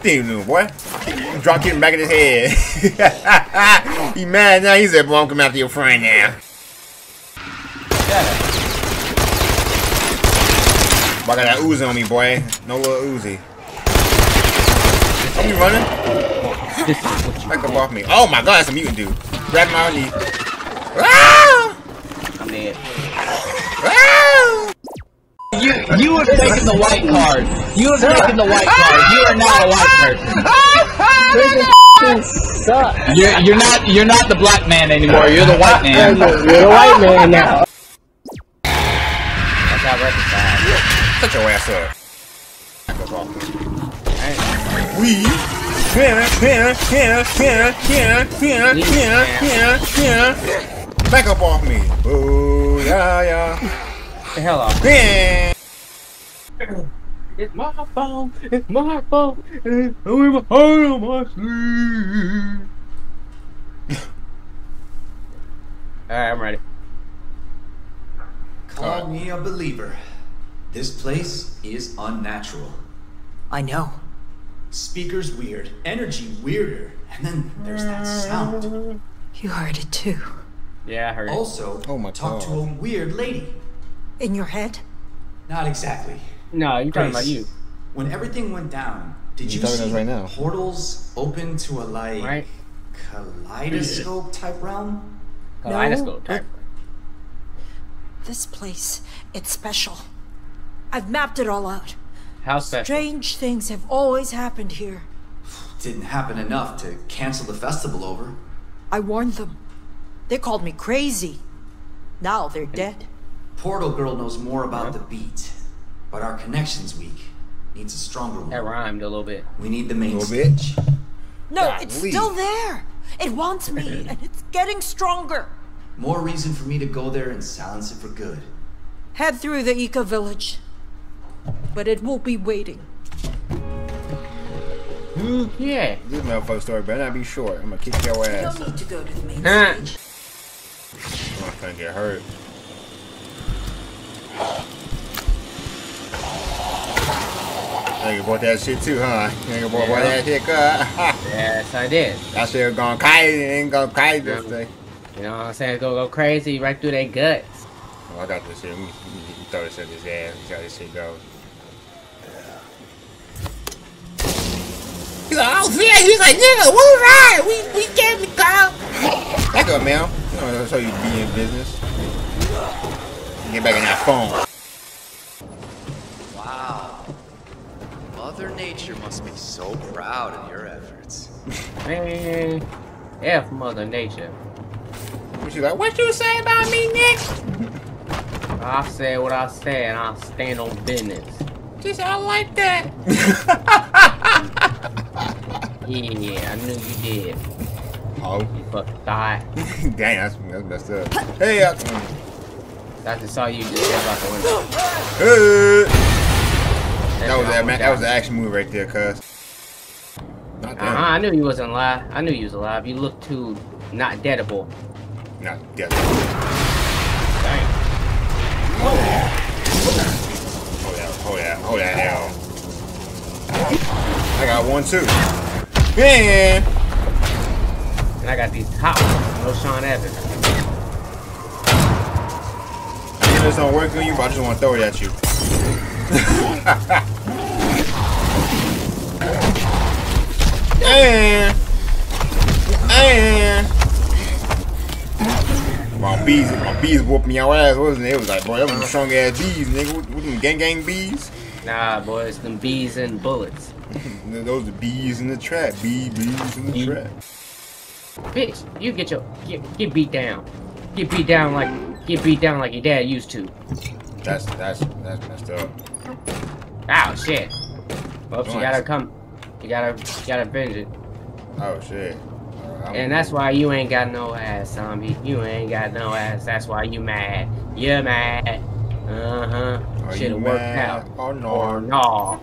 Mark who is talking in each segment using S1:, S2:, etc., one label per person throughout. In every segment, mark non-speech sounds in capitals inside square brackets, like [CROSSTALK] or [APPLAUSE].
S1: What thing you doing, boy? Drop him back in his head. [LAUGHS] he mad now. He said, boy, I'm coming after your friend now.
S2: Yeah.
S1: Boy, I got that Uzi on me, boy. No little Uzi. Are you running?
S2: This is what you
S1: Back up off me. Oh my god, that's a mutant dude. Grab my knee. Ah!
S2: I'm dead.
S1: Ah!
S2: You you have taken the white card. You have taken the white card. You are not a white person.
S3: Suck.
S2: You're you're not you're not the black man anymore. You're the white man. [LAUGHS]
S3: You're the white man now.
S2: That's how reconciled.
S1: Shut your ass up. Back up off me. We can, can, can, can, can, can, can, can, can. Back up off me. Oh, yeah, yeah.
S2: Get the hell off.
S1: Man.
S2: It's my phone. It's my phone. And I'm with my on my sleeve. [LAUGHS] Alright, I'm ready.
S4: Call me a believer. This place is unnatural.
S5: I know.
S4: Speakers weird, energy weirder, and then there's that sound.
S5: You heard it too.
S2: Yeah, I heard it.
S4: Also,
S1: Oh my
S4: talk to a weird lady.
S5: In your head?
S4: Not exactly.
S2: No, you're talking about you.
S4: When everything went down, did
S1: You
S4: you
S1: talking to us
S4: see
S1: right now.
S4: portals open to a like
S2: Right.
S4: kaleidoscope type realm?
S2: Kaleidoscope
S5: No,
S2: type.
S5: This place, it's special. I've mapped it all out.
S2: How special?
S5: Strange things have always happened here.
S4: Didn't happen enough to cancel the festival over.
S5: I warned them. They called me crazy. Now they're dead.
S4: Portal Girl knows more about the beat, but our connection's weak. Needs a stronger
S2: That rhymed a little bit.
S4: We need the main
S1: Little
S4: stage.
S1: bitch.
S5: No, it's
S1: Golly.
S5: still there. It wants me, [LAUGHS] and it's getting stronger.
S4: More reason for me to go there and silence it for good.
S5: Head through the Eco Village. But it will be waiting.
S2: Hmm, yeah.
S1: This motherfucker story better not be short. I'm gonna kick your
S5: You
S1: ass.
S5: don't need to go to the main
S2: Huh.
S5: stage.
S1: I'm gonna get hurt. Nigga bought that shit too, huh? Nigga bought
S2: Yeah.
S1: that shit, uh, [LAUGHS]
S2: Yes, I did.
S1: That shit gone crazy, ain't gonna crazy this day.
S2: You know what I'm saying? Go go crazy right through their guts.
S1: Oh, I got this shit. Let me, let me throw this at his ass. See how this shit goes. He's like, oh, yeah. He's like, nigga, we right. We, we can't be called. Back up, man. You know, that's how you be in business. Get back in that phone.
S6: Nature must be so proud of your efforts.
S2: Man, F Mother Nature.
S1: She's like, what you say about me, Nick?
S2: I said what I said, and I'll stand on business.
S1: She said, I like that. [LAUGHS]
S2: Yeah, I knew you did.
S1: oh,
S2: You fucking thought. [LAUGHS]
S1: dang, that's, that's messed up. Hey, uh,
S2: I just saw you just step out the window.
S1: hey. That was that, man. That was the action move right there, cuz. Not
S2: Uh-huh. I knew you wasn't alive. I knew you was alive. You look too not deadable.
S1: Not death.
S2: Dang.
S1: Hold that, hold that, hold that hell. I got one too. Man!
S2: And I got these top ones. No Sean Evans.
S1: If this don't work on you, but I just want to throw it at you. [LAUGHS] and and my bees, my bees whooping your ass, wasn't it? It was like, boy, that was some uh-huh. strong ass bees, nigga. What, what them gang gang bees?
S2: Nah, boys, them bees and bullets. [LAUGHS]
S1: Those are bees in the trap. Bee bees in the
S2: Bee.
S1: trap.
S2: Bitch, you get your get, get beat down. Get beat down like get beat down like your dad used to.
S1: That's that's that's messed up.
S2: Oh shit. Oops, you gotta come. You gotta you gotta avenge it.
S1: Oh shit. Uh,
S2: And that's why you ain't got no ass, zombie. You ain't got no ass. That's why you mad. You're mad. Uh huh. Should have worked out.
S1: or no?
S2: Or no.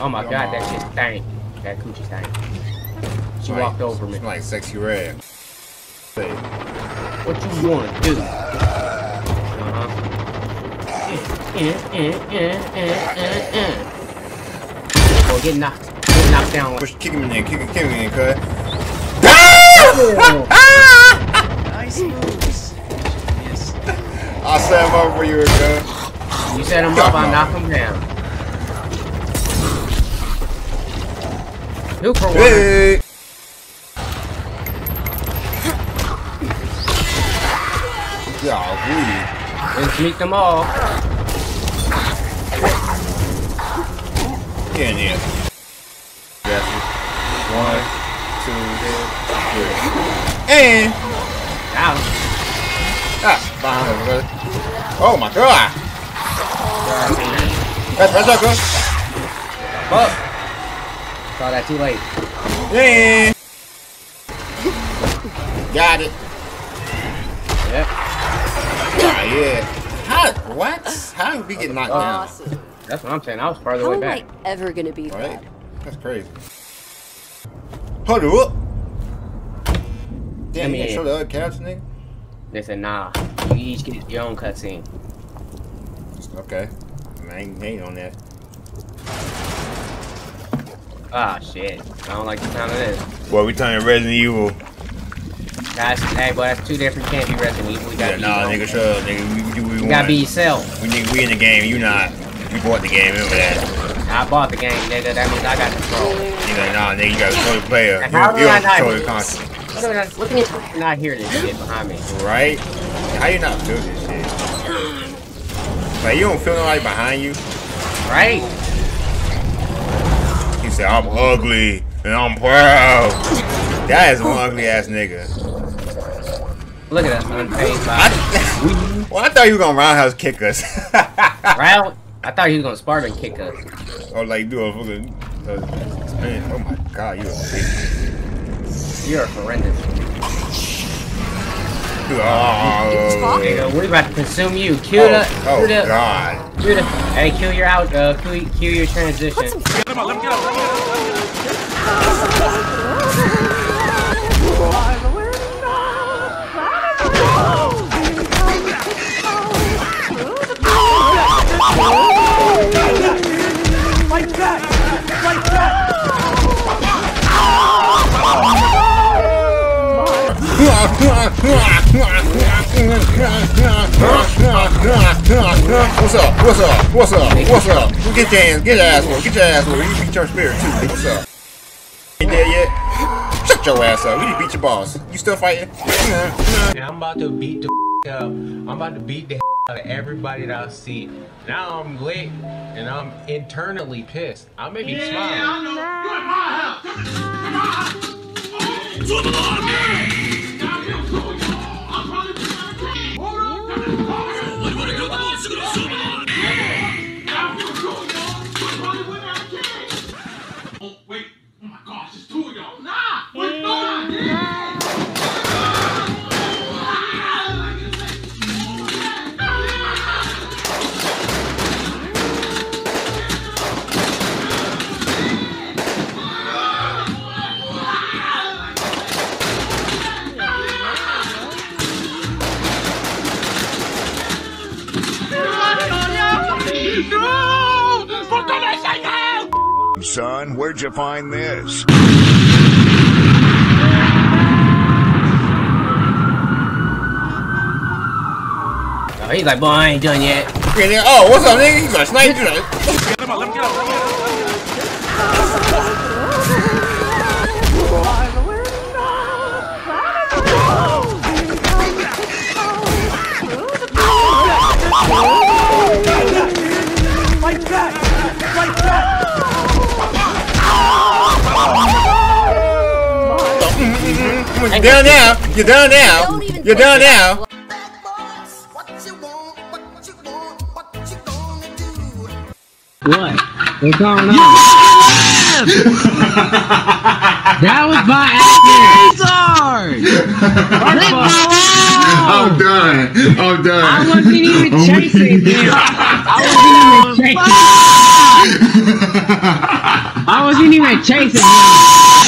S2: Oh my
S1: Come
S2: god, that
S1: on.
S2: shit stank. That coochie stank. She
S1: Smell
S2: walked over me.
S1: like Sexyy Red. Say,
S2: What you wanna do? Uh-huh. Eh, eh. Boy, get knocked. Get knocked down.
S1: Push, kick him in there, kick, kick him in there, cut.
S6: Nice moves. Yes.
S1: I'll set him up for you, cut.
S2: You set him up, I knock him down. Two for one.
S1: Hey! Yeah,
S2: And sneak them all.
S1: we get in there. Jesse. One, two, three. And
S2: Out.
S1: ah, behind him, brother. Oh my god! That's that's up, good.
S2: Fuck. Saw that too late.
S1: Yeah. Got it.
S2: Yep.
S1: Yeah, yeah. How? What? How did we get knocked down?
S7: Awesome.
S2: That's what I'm saying. I was farther
S7: How
S2: way
S7: am
S2: back.
S7: I ever gonna be
S1: Right?
S7: that?
S1: That's crazy. Hold up. Damn,
S2: Let me
S1: you can't show the other characters, nigga?
S2: They said, nah. You each get your own cutscene.
S1: Okay. I ain't hating on that.
S2: Ah, shit. I don't like the sound of this.
S1: Boy, we turning Resident Evil.
S2: That's, hey, boy, that's two different. Can't be Resident Evil. You
S1: Yeah,
S2: gotta be
S1: nah, nigga, shut up, nigga. We, we, we,
S2: You
S1: won.
S2: gotta be yourself.
S1: We, nigga, we in the game, you not. You bought the game, remember that.
S2: I bought the game, nigga. That means I got control.
S1: Nigga, nah, nigga, you gotta control the player.
S2: And how
S1: You,
S2: do
S1: you
S2: I
S1: don't control
S2: hear
S1: the
S2: this?
S1: console.
S2: What do I- what do you not hear this shit behind me?
S1: Right? How you not feel this shit? Like, you don't feel nobody behind you?
S2: Right?
S1: He said, I'm ugly and I'm proud. That is one ugly ass nigga.
S2: Look at us, unpaid.
S1: I, [LAUGHS] well, I thought you were gonna roundhouse kick us. [LAUGHS]
S2: Round? I thought he was gonna Spartan kick us.
S1: or like do a fucking uh, spin. Oh my god, you a bitch.
S2: You're horrendous.
S1: Oh,
S2: Nigga, we about to consume you. Cue
S1: oh,
S2: the,
S1: oh
S2: cue the,
S1: god.
S2: cue the, hey, cue your out, uh, cue, cue your transition.
S1: What's up? What's up? What's up? What's up? Get your ass, get your ass whooped. Get your ass whooped. You beat your spirit too. What's up? Ain't there yet? Shut your ass up. We didn't beat your boss. You still fighting?
S8: And I'm about to beat the up. I'm about to beat the out of everybody that I see. Now I'm lit and I'm internally pissed. I may be
S9: yeah, smiling. Oh,
S10: Son, where'd you find this?
S2: Oh, he's like, boy, I ain't done yet.
S1: Oh, what's up, nigga? You got snipe? You like, You're down now. You're down now. You're
S7: push
S1: down now.
S3: What? What's going on? [LAUGHS] that was by accident. Leave me alone.
S9: done. I'm done.
S3: I wasn't even [LAUGHS] chasing him. I wasn't even chasing. him. [LAUGHS] I wasn't even chasing him.